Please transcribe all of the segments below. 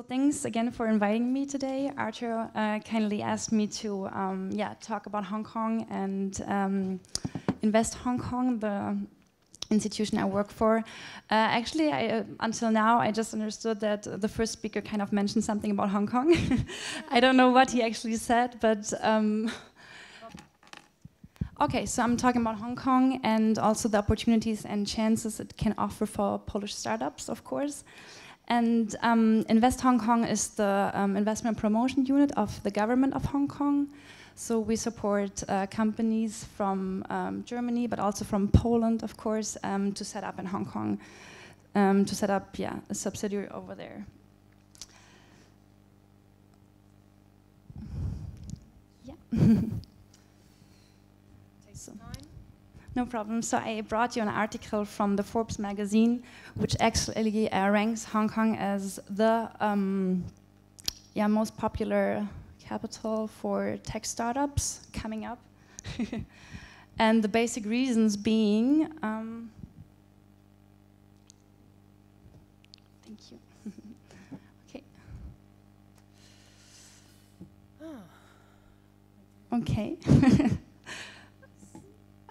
So thanks again for inviting me today. Arthur uh, kindly asked me to um, yeah talk about Hong Kong and um, Invest Hong Kong, the institution I work for. Uh, actually, I, uh, until now, I just understood that the first speaker kind of mentioned something about Hong Kong. I don't know what he actually said, but. Um, okay, so I'm talking about Hong Kong and also the opportunities and chances it can offer for Polish startups, of course. And um, Invest Hong Kong is the um, investment promotion unit of the government of Hong Kong. So we support uh, companies from um, Germany, but also from Poland, of course, um, to set up in Hong Kong, um, to set up yeah a subsidiary over there. Yeah. so, no problem. So I brought you an article from the Forbes magazine, which actually uh, ranks Hong Kong as the um, yeah most popular capital for tech startups coming up. and the basic reasons being, um, thank you. okay. Okay.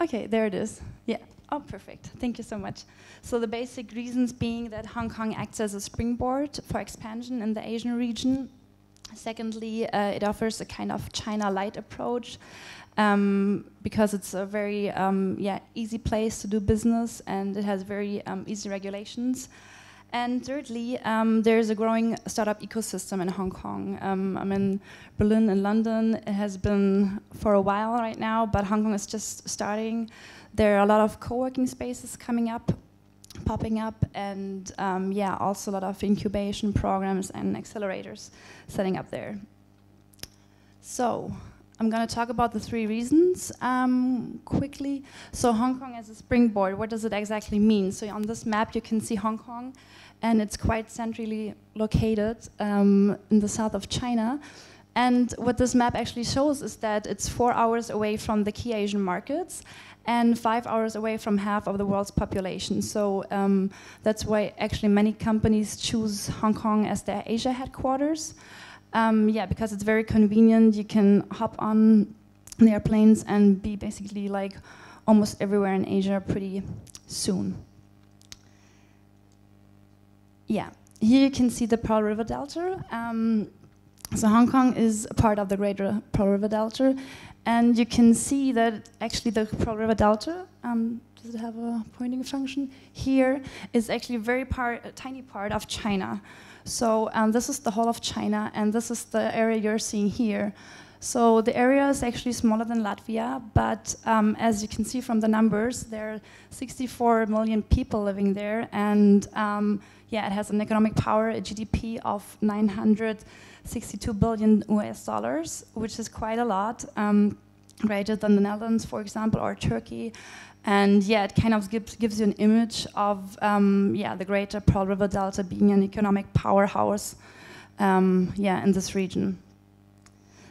okay, there it is. Yeah. Oh, perfect. Thank you so much. So the basic reasons being that Hong Kong acts as a springboard for expansion in the Asian region Secondly, uh, it offers a kind of China light approach um, because it's a very um, yeah, easy place to do business and it has very um, easy regulations. And thirdly, um, there's a growing startup ecosystem in Hong Kong. Um, I'm in Berlin and London. It has been for a while right now, but Hong Kong is just starting. There are a lot of co-working spaces coming up popping up and um, yeah, also a lot of incubation programs and accelerators setting up there. So I'm going to talk about the three reasons um, quickly. So Hong Kong as a springboard, what does it exactly mean? So on this map you can see Hong Kong and it's quite centrally located um, in the south of China. And what this map actually shows is that it's four hours away from the key Asian markets and five hours away from half of the world's population. So um, that's why actually many companies choose Hong Kong as their Asia headquarters. Um, yeah, because it's very convenient. You can hop on the airplanes and be basically like almost everywhere in Asia pretty soon. Yeah, here you can see the Pearl River Delta. Um, so Hong Kong is a part of the Greater Pearl River Delta, and you can see that actually the Pearl River Delta, um, does it have a pointing function? Here is actually a very part, a tiny part of China. So this is the whole of China, and this is the area you're seeing here. So the area is actually smaller than Latvia, but um, as you can see from the numbers, there are 64 million people living there, and um, yeah, it has an economic power, a GDP of 962 billion US dollars, which is quite a lot, um, greater than the Netherlands, for example, or Turkey. And yeah, it kind of gives, gives you an image of um, yeah the greater Pearl River Delta being an economic powerhouse um, yeah in this region.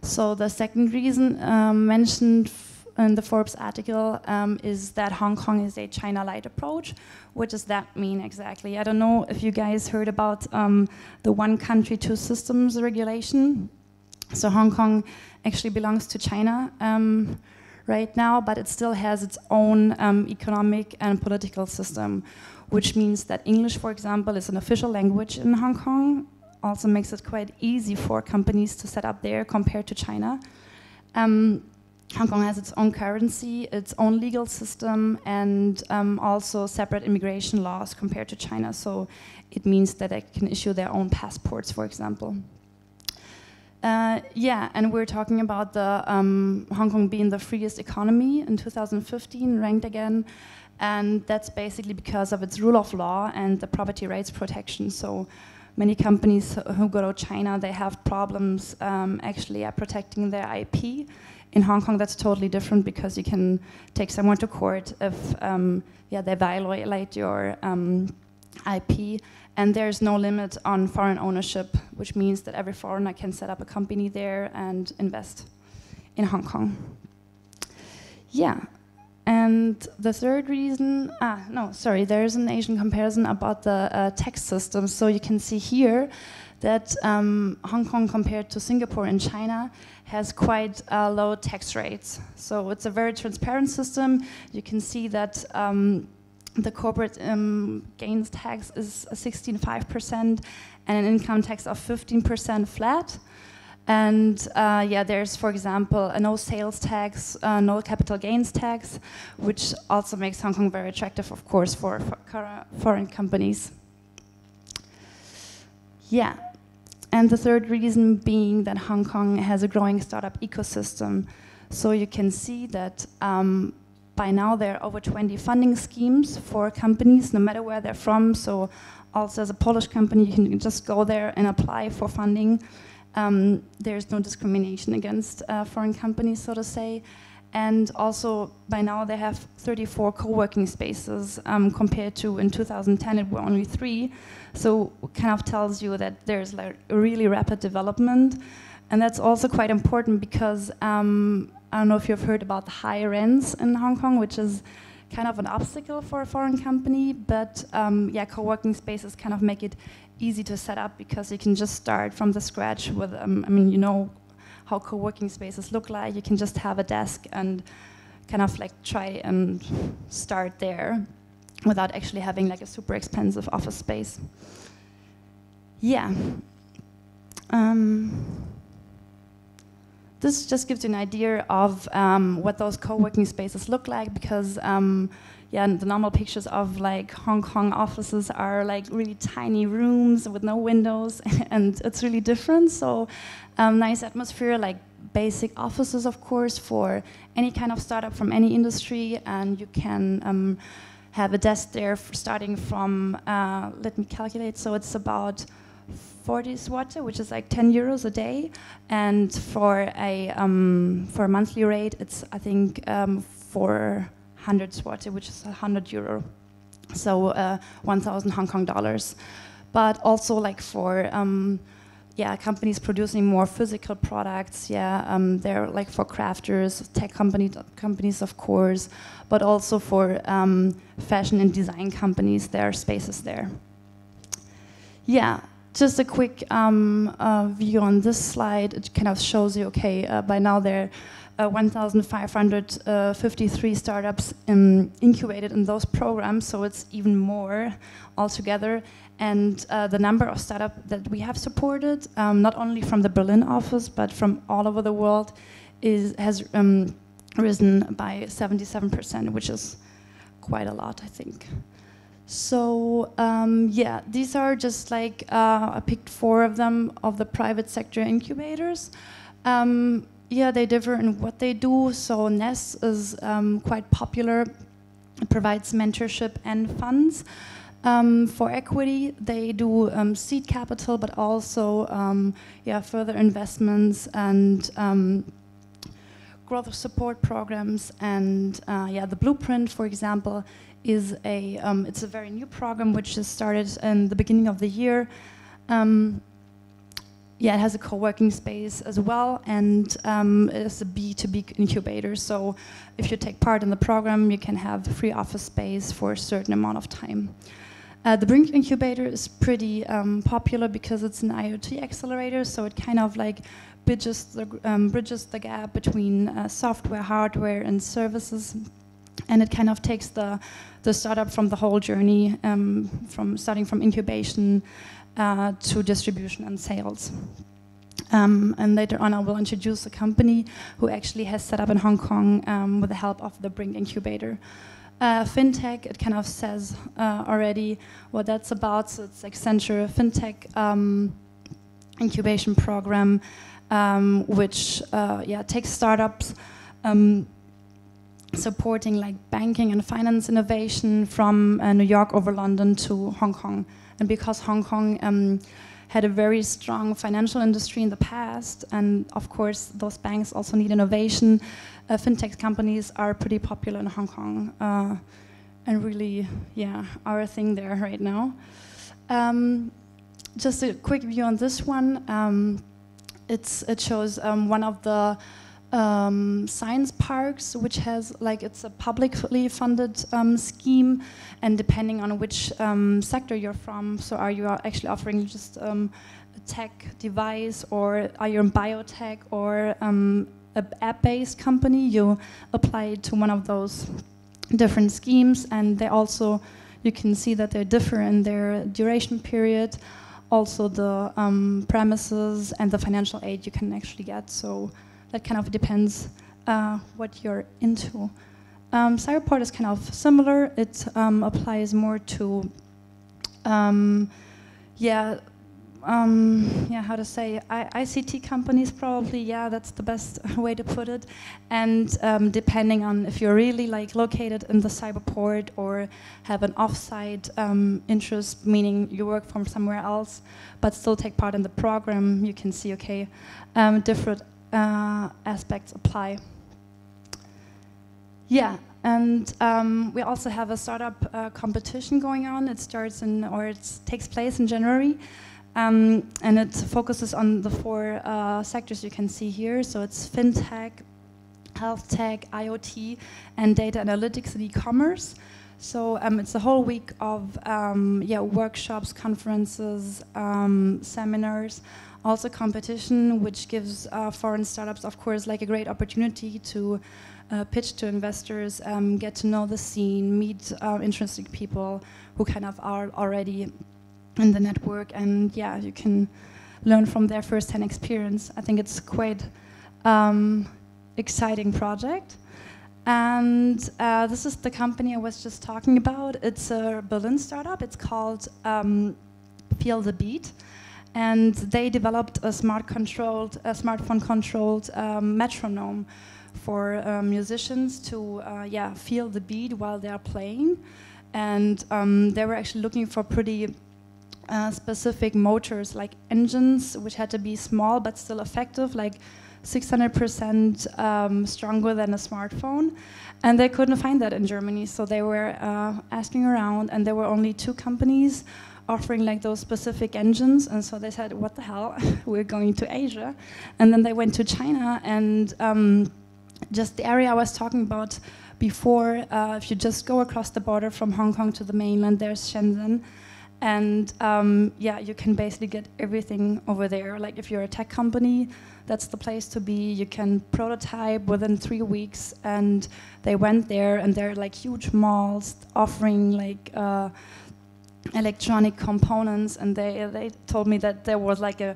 So the second reason um, mentioned in the Forbes article um, is that Hong Kong is a China light approach. What does that mean exactly? I don't know if you guys heard about um, the one country, two systems regulation. So Hong Kong actually belongs to China um, right now, but it still has its own um, economic and political system, which means that English, for example, is an official language in Hong Kong. Also makes it quite easy for companies to set up there compared to China. Um, Hong Kong has its own currency, its own legal system, and um, also separate immigration laws compared to China. So it means that they can issue their own passports, for example. Uh, yeah, and we're talking about the um, Hong Kong being the freest economy in 2015, ranked again, and that's basically because of its rule of law and the property rights protection. So many companies who go to China, they have problems um, actually at protecting their IP in Hong Kong, that's totally different because you can take someone to court if um, yeah, they violate your um, IP. And there's no limit on foreign ownership, which means that every foreigner can set up a company there and invest in Hong Kong. Yeah. And the third reason, ah, no, sorry, there is an Asian comparison about the uh, tax system. So you can see here that um, Hong Kong, compared to Singapore and China, has quite uh, low tax rates. So it's a very transparent system. You can see that um, the corporate um, gains tax is 16.5% and an income tax of 15% flat. And uh, yeah, there's, for example, a no sales tax, uh, no capital gains tax, which also makes Hong Kong very attractive, of course, for, for foreign companies. Yeah, and the third reason being that Hong Kong has a growing startup ecosystem. So you can see that um, by now there are over 20 funding schemes for companies, no matter where they're from. So also as a Polish company, you can just go there and apply for funding. Um, there's no discrimination against uh, foreign companies, so to say. And also, by now, they have 34 co-working spaces um, compared to in 2010, it were only three. So kind of tells you that there's like a really rapid development. And that's also quite important because um, I don't know if you've heard about the high rents in Hong Kong, which is kind of an obstacle for a foreign company. But um, yeah, co-working spaces kind of make it easy to set up because you can just start from the scratch with, um, I mean, you know how co-working spaces look like. You can just have a desk and kind of like try and start there without actually having like a super expensive office space. Yeah. Um, this just gives you an idea of um, what those co-working spaces look like because um, yeah, the normal pictures of like Hong Kong offices are like really tiny rooms with no windows and it's really different. So um, nice atmosphere, like basic offices, of course, for any kind of startup from any industry and you can um, have a desk there starting from, uh, let me calculate, so it's about 40 zloty, which is like 10 euros a day, and for a um, for a monthly rate, it's I think um, 400 zloty, which is 100 euro, so uh, 1,000 Hong Kong dollars. But also like for um, yeah, companies producing more physical products. Yeah, um, they're like for crafters, tech company, companies, of course, but also for um, fashion and design companies. There are spaces there. Yeah, just a quick um, uh, view on this slide. It kind of shows you, okay, uh, by now there are uh, 1,553 startups um, incubated in those programs, so it's even more altogether. And uh, the number of startups that we have supported, um, not only from the Berlin office, but from all over the world, is, has um, risen by 77%, which is quite a lot, I think. So um, yeah, these are just like uh, I picked four of them of the private sector incubators. Um, yeah, they differ in what they do. So Nest is um, quite popular. It provides mentorship and funds. Um, for equity, they do um, seed capital, but also um, yeah, further investments and growth support programs. And uh, yeah, the blueprint, for example, is a um, it's a very new program which has started in the beginning of the year. Um, yeah, it has a co-working space as well, and um, it's a B2B incubator. So if you take part in the program, you can have free office space for a certain amount of time. Uh, the Brinc incubator is pretty um, popular because it's an IoT accelerator, so it kind of like bridges the, um, bridges the gap between uh, software, hardware, and services and it kind of takes the the startup from the whole journey, um, from starting from incubation uh, to distribution and sales. Um, and later on, I will introduce a company who actually has set up in Hong Kong um, with the help of the Brinc Incubator. Uh, fintech, it kind of says uh, already what that's about. So it's Accenture FinTech um, incubation program, um, which uh, yeah takes startups um, supporting like banking and finance innovation from uh, New York over London to Hong Kong. And because Hong Kong um, had a very strong financial industry in the past, and of course those banks also need innovation, uh, fintech companies are pretty popular in Hong Kong uh, and really, yeah, are a thing there right now. Um, just a quick view on this one. Um, it shows um, one of the um, science parks, which has like it's a publicly funded um, scheme, and depending on which um, sector you're from, so are you actually offering just um, a tech device or are you in biotech or um, an app-based company, you apply to one of those different schemes, and they also you can see that they differ in their duration period, also the um, premises and the financial aid you can actually get. So that kind of depends uh, what you're into. Um, Cyberport is kind of similar. It um, applies more to, um, yeah, um, yeah, how to say, I ICT companies probably, yeah, that's the best way to put it. And um, depending on if you're really like located in the cyberport or have an offsite um, interest, meaning you work from somewhere else, but still take part in the program, you can see, okay, different uh, aspects apply. Yeah, and um, we also have a startup uh, competition going on. It starts in, or it takes place in January. Um, and it focuses on the four uh, sectors you can see here. So it's fintech, health tech, IoT, and data analytics and e-commerce. So um, it's a whole week of um, yeah workshops, conferences, um, seminars, also competition, which gives uh, foreign startups, of course, like a great opportunity to uh, pitch to investors, um, get to know the scene, meet uh, interesting people who kind of are already in the network, and yeah, you can learn from their first-hand experience. I think it's quite um, exciting project. And uh, this is the company I was just talking about. It's a Berlin startup. It's called um, Feel the Beat. And they developed a smart controlled, a smartphone controlled um, metronome for uh, musicians to uh, yeah, feel the beat while they're playing. And um, they were actually looking for pretty uh, specific motors like engines, which had to be small but still effective, like 600% um, stronger than a smartphone. And they couldn't find that in Germany, so they were uh, asking around, and there were only two companies offering like those specific engines. And so they said, "What the hell? we're going to Asia." And then they went to China, and um, just the area I was talking about before. Uh, if you just go across the border from Hong Kong to the mainland, there's Shenzhen. And um, yeah, you can basically get everything over there. Like if you're a tech company, that's the place to be. You can prototype within three weeks. And they went there, and they're like huge malls offering like uh, electronic components. And they they told me that there was like a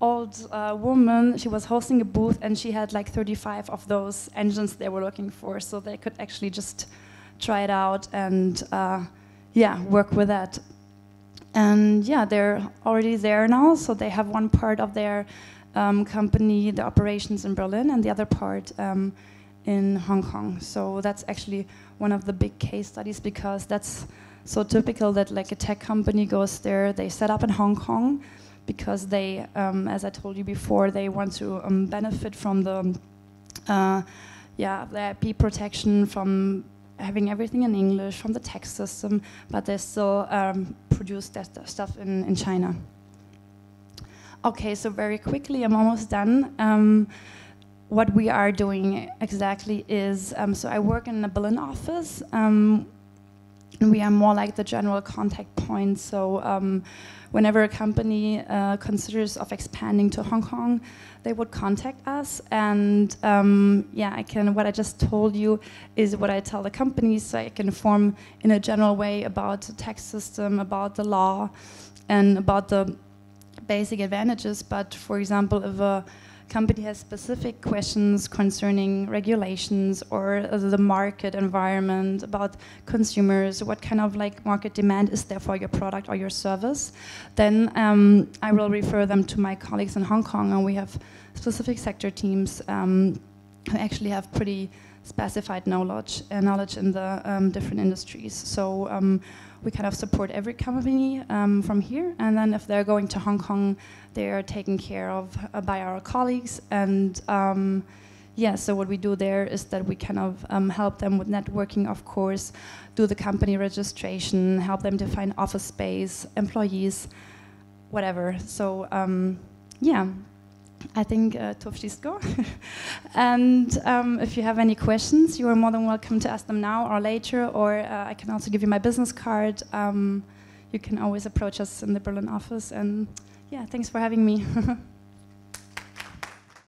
old uh, woman. She was hosting a booth, and she had like 35 of those engines they were looking for. So they could actually just try it out and uh, yeah, work with that and yeah, they're already there now. So they have one part of their um, company, the operations in Berlin, and the other part um, in Hong Kong. So that's actually one of the big case studies because that's so typical that like a tech company goes there, they set up in Hong Kong because they, um, as I told you before, they want to um, benefit from the uh, yeah, the IP protection from having everything in English from the tax system, but they still um, produce that stuff in, in China. Okay, so very quickly, I'm almost done. Um, what we are doing exactly is, um, so I work in the Berlin office. Um, we are more like the general contact point. So um, whenever a company uh, considers of expanding to Hong Kong, they would contact us. And um, yeah, I can. What I just told you is what I tell the companies, so I can inform in a general way about the tax system, about the law, and about the basic advantages. But for example, if a company has specific questions concerning regulations or the market environment, about consumers, what kind of like market demand is there for your product or your service, then um, I will refer them to my colleagues in Hong Kong, and we have specific sector teams um, who actually have pretty specified knowledge uh, knowledge in the um, different industries. So um, we kind of support every company um, from here, and then if they're going to Hong Kong, they are taken care of uh, by our colleagues. And um, yeah, so what we do there is that we kind of um, help them with networking, of course, do the company registration, help them to find office space, employees, whatever. So um, yeah, I think uh, go. and um, if you have any questions, you are more than welcome to ask them now or later, or uh, I can also give you my business card. Um, you can always approach us in the Berlin office, and yeah, thanks for having me.